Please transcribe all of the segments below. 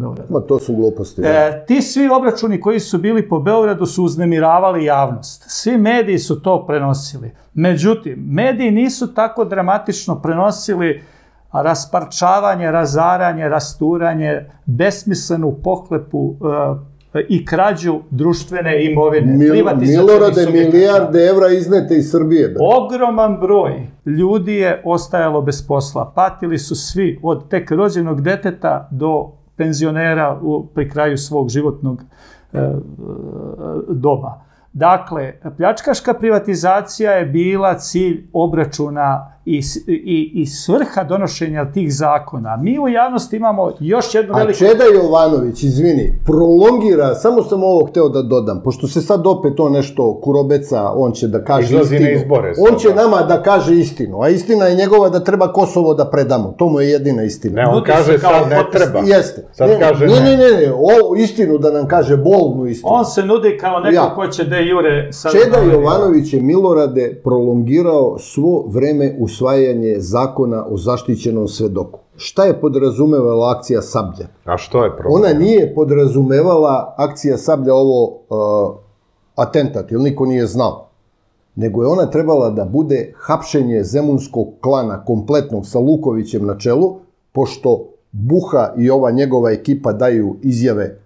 Beogradu. Ma to su gluposti. da. E, ti svi obračuni koji su bili po Beogradu su uznemiravali javnost. Svi mediji su to prenosili. Međutim, mediji nisu tako dramatično prenosili rasparčavanje, razaranje, rasturanje, besmislenu pohlepu e, i krađu društvene imovine. Mil, Milorade, milijarde evra iznete iz Srbije. Da. Ogroman broj ljudi je ostajalo bez posla. Patili su svi od tek rođenog deteta do penzionera u, pri kraju svog životnog e, doba. Dakle, pljačkaška privatizacija je bila cilj obračuna i, i, i svrha donošenja tih zakona. Mi u javnosti imamo još jednu A veliku... Čeda Jovanović, izvini, prolongira, samo sam ovo hteo da dodam, pošto se sad opet to nešto kurobeca, on će da kaže Izlazi na istinu. izbore On će sada. nama da kaže istinu, a istina je njegova da treba Kosovo da predamo. To mu je jedina istina. Ne, on kaže kao sad ne treba. Jeste. Sad ne, kaže ne. ne. Ne, ne, o, istinu da nam kaže, bolnu istinu. On se nudi kao neko Ja. ko će de jure... sad Čeda na Jovanović je Milorade prolongirao svo vreme usvajanje zakona o zaštićenom svedoku. Šta je podrazumevala akcija Sablja? A što je problem? Ona nije podrazumevala akcija Sablja ovo uh, atentat, ili niko nije znao. Nego je ona trebala da bude hapšenje zemunskog klana kompletnog sa Lukovićem na čelu, pošto Buha i ova njegova ekipa daju izjave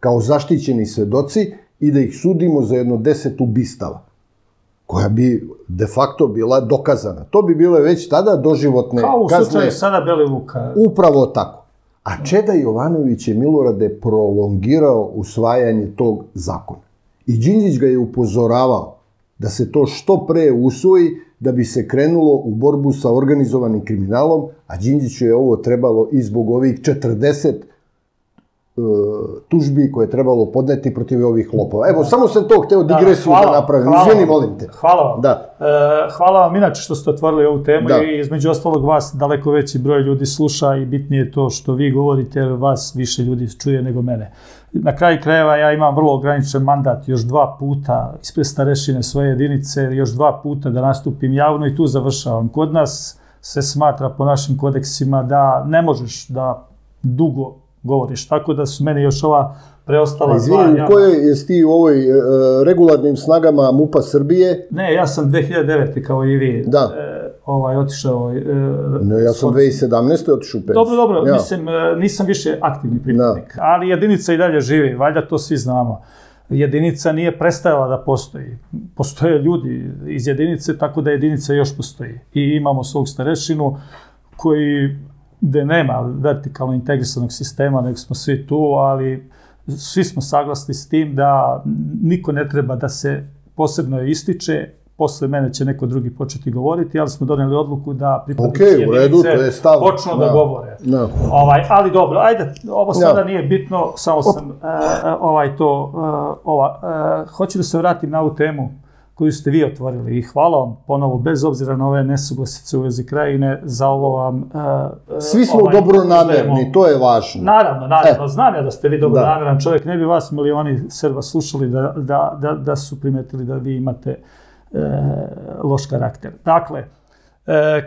kao zaštićeni svedoci i da ih sudimo za jedno deset ubistava koja bi de facto bila dokazana. To bi bile već tada doživotne Kao u kazne. slučaju sada Belivuka. Upravo tako. A Čeda Jovanović je Milorade prolongirao usvajanje tog zakona. I Đinđić ga je upozoravao da se to što pre usvoji da bi se krenulo u borbu sa organizovanim kriminalom, a Đinđiću je ovo trebalo i zbog ovih 40 e, tužbi koje je trebalo podneti protiv ovih lopova. Evo, samo sam to hteo digresiju da, napravim. hvala Izvini, molim te. Hvala vam. Da. E, hvala vam inače što ste otvorili ovu temu Da. i između ostalog vas daleko veći broj ljudi sluša i bitnije je to što vi govorite jer vas više ljudi čuje nego mene. Na kraju krajeva ja imam vrlo ograničen mandat još dva puta ispred starešine svoje jedinice, još dva puta da nastupim javno i tu završavam. Kod nas se smatra po našim kodeksima da ne možeš da dugo govoriš, tako da su meni još ova preostala Izvini, javna- kojoj jesi ti u ovoj e, regularnim snagama MUPA Srbije? Ne, ja sam 2009. kao i vi Da. e, ovaj, otišao... E, Ne, ja sam od- 2017. otišao u penziju. Dobro, dobro, Ja. mislim, e, nisam više aktivni pripadnik, ali jedinica i dalje živi, valjda to svi znamo. Jedinica nije prestajala da postoji. Postoje ljudi iz jedinice, tako da jedinica još postoji. I imamo svog starešinu koji, gde nema vertikalno integrisanog sistema, nego smo svi tu, ali svi smo saglasni s tim da niko ne treba da se posebno ističe, posle mene će neko drugi početi govoriti, ali smo doneli odluku da pripadnici redu, jedinice to je stav. počnu da, Da. govore. Da. Ovaj, ali dobro, ajde, ovo sada Da. nije bitno, samo sam uh, ovaj to, uh, ova, uh, hoću da se vratim na ovu temu koju ste vi otvorili i hvala vam ponovo, bez obzira na ove nesuglasice u vezi krajine, za ovo vam... Uh, Svi smo ovaj, dobro uzmemo. namerni, to je važno. Naravno, naravno, E. znam ja da ste vi dobro Da. nameran čovjek, ne bi vas milioni Srba slušali da, da, da, da su primetili da vi imate e, loš karakter. Dakle, e,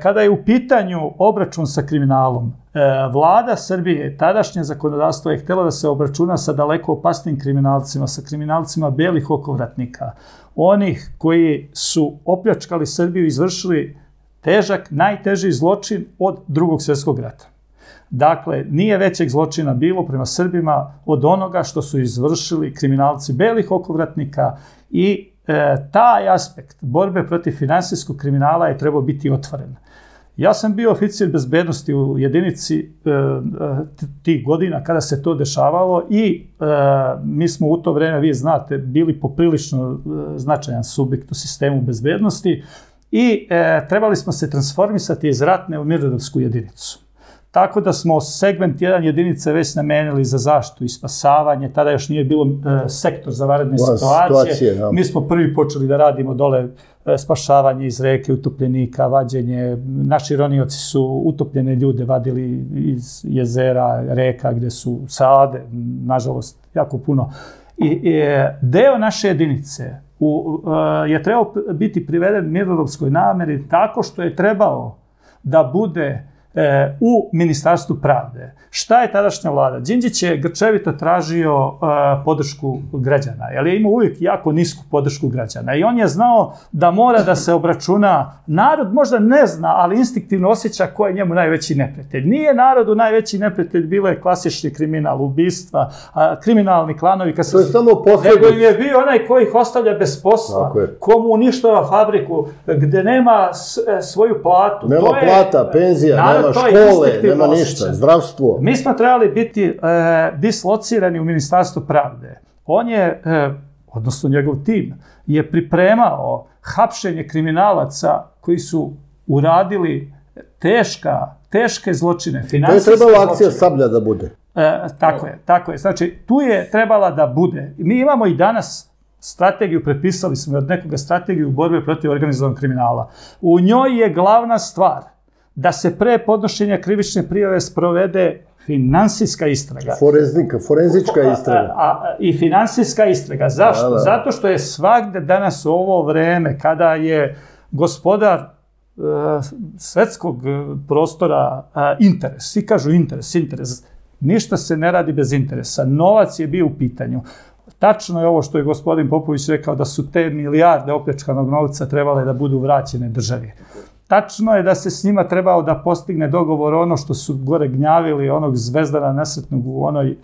kada je u pitanju obračun sa kriminalom, e, vlada Srbije, tadašnje zakonodavstvo je htjela da se obračuna sa daleko opasnim kriminalcima, sa kriminalcima belih okovratnika, onih koji su opljačkali Srbiju izvršili težak, najteži zločin od drugog svjetskog rata. Dakle, nije većeg zločina bilo prema Srbima od onoga što su izvršili kriminalci belih okovratnika i e, taj aspekt borbe protiv finansijskog kriminala je trebao biti otvoren. Ja sam bio oficir bezbednosti u jedinici e, tih godina kada se to dešavalo i e, mi smo u to vreme, vi znate, bili poprilično e, značajan subjekt u sistemu bezbednosti i e, trebali smo se transformisati iz ratne u mirnodopsku jedinicu. Tako da smo segment jedan jedinice već namenili za zaštitu i spasavanje, tada još nije bilo e, sektor za vanredne Da, situacije. situacije, da. Mi smo prvi počeli da radimo dole e, spašavanje iz reke, utopljenika, vađenje. Naši ronioci su utopljene ljude vadili iz jezera, reka gde su sade, nažalost, jako puno. I, i e, deo naše jedinice u, e, je trebao biti priveden mirnodopskoj nameri tako što je trebao da bude e, u Ministarstvu pravde. Šta je tadašnja vlada? Đinđić je grčevito tražio uh, podršku građana, jer je imao uvijek jako nisku podršku građana i on je znao da mora da se obračuna. Narod možda ne zna, ali instinktivno osjeća ko je njemu najveći neprijatelj. Nije narodu najveći neprijatelj bilo je klasični kriminal, ubistva, a, kriminalni klanovi. Kad To je samo Nego im je bio onaj koji ih ostavlja bez posla, komu uništava fabriku, gde nema s- e, svoju platu. Nema To je- plata, penzija, Narod nema škole, nema osjeća. ništa, zdravstvo. Mi smo trebali biti e, dislocirani u Ministarstvu pravde. On je, e, odnosno njegov tim, je pripremao hapšenje kriminalaca koji su uradili teška, teške zločine, To je finansijske trebala akcija zločine. sablja da bude. E, tako je, tako je. Znači, tu je trebala da bude. Mi imamo i danas strategiju, prepisali smo od nekoga strategiju borbe protiv organizovanog kriminala. U njoj je glavna stvar da se pre podnošenja krivične prijave sprovede finansijska istraga. Forenznika, forenzička istraga. A, a, I finansijska istraga. Zašto? Da, da. Zato što je svakde danas u ovo vreme kada je gospodar e, svetskog e, prostora e, interes. Svi kažu interes, interes. Ništa se ne radi bez interesa. Novac je bio u pitanju. Tačno je ovo što je gospodin Popović rekao da su te milijarde opljačkanog novca trebale da budu vraćene državi. Tačno je da se s njima trebao da postigne dogovor ono što su gore gnjavili onog zvezdana nesretnog u onoj e,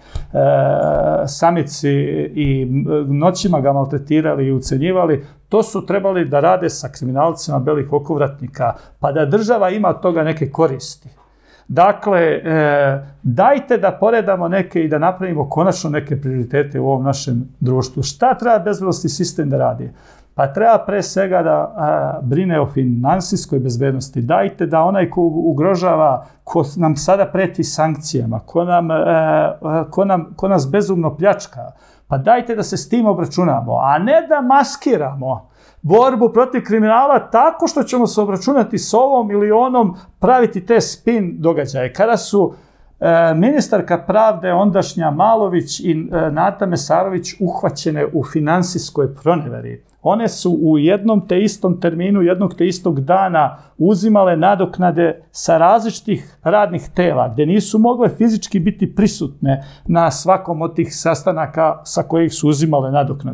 samici i m, noćima ga maltretirali i ucenjivali. To su trebali da rade sa kriminalcima belih okovratnika, pa da država ima od toga neke koristi. Dakle, e, dajte da poredamo neke i da napravimo konačno neke prioritete u ovom našem društvu. Šta treba bezbednostni sistem da radi? Pa treba pre svega da a, brine o finansijskoj bezbednosti. Dajte da onaj ko ugrožava, ko nam sada preti sankcijama, ko, nam, e, e, ko, nam, ko nas bezumno pljačka, pa dajte da se s tim obračunamo, a ne da maskiramo borbu protiv kriminala tako što ćemo se obračunati s ovom ili onom, praviti te spin događaje. Kada su ministarka pravde ondašnja Malović i e, Nata Mesarović uhvaćene u finansijskoj proneveri, one su u jednom te istom terminu, jednog te istog dana uzimale nadoknade sa različitih radnih tela, gde nisu mogle fizički biti prisutne na svakom od tih sastanaka sa kojih su uzimale nadoknade.